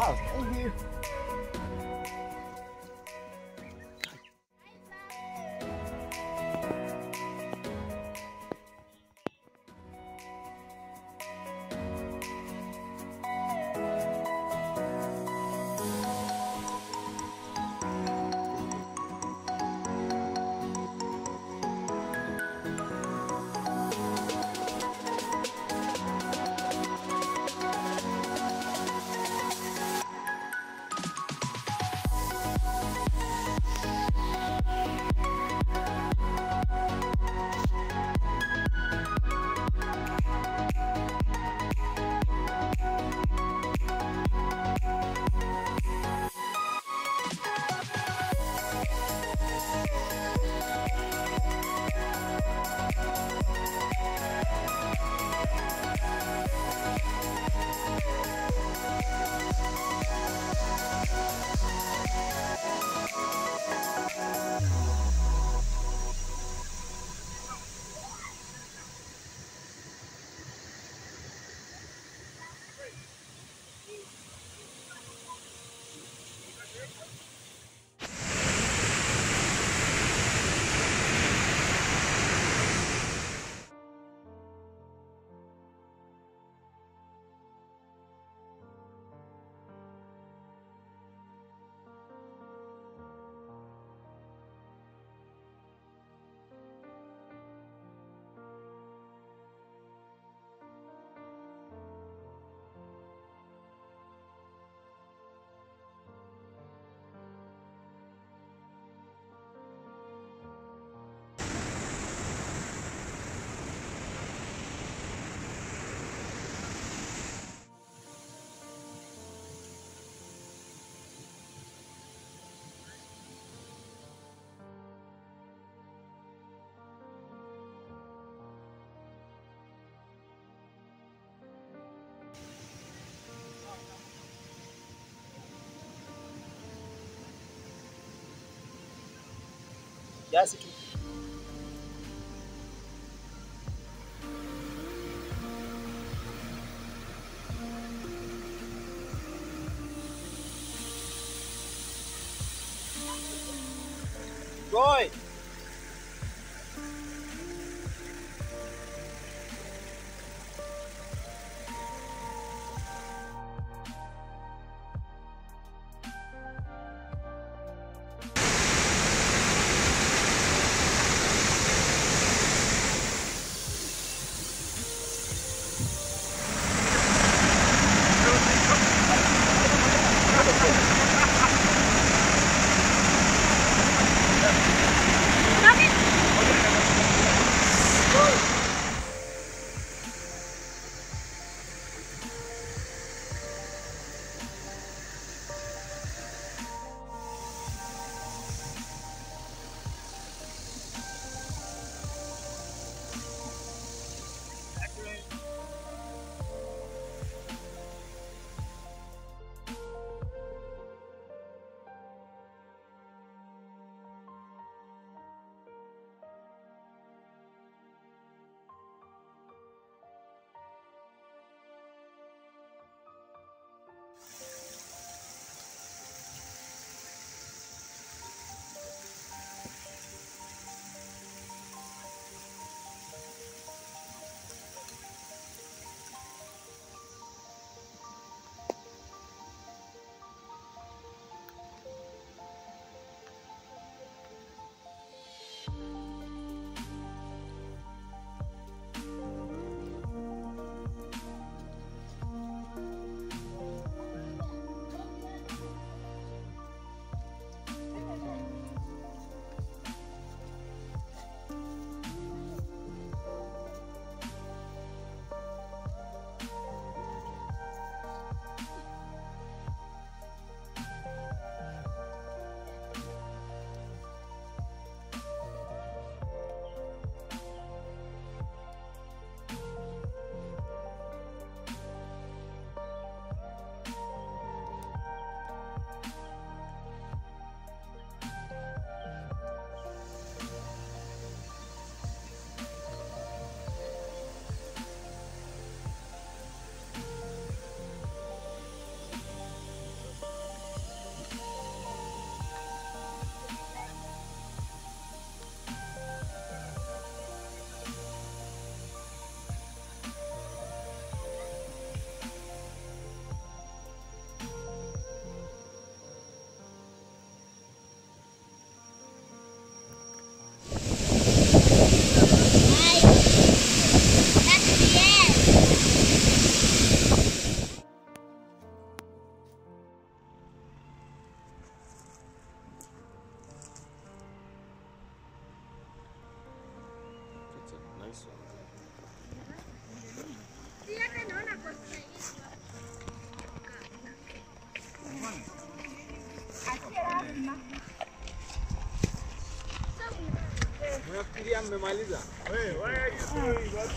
nettle. Thank you. Kiasi tu. Voy a criarme, Malita. Hey, where are you doing, bud?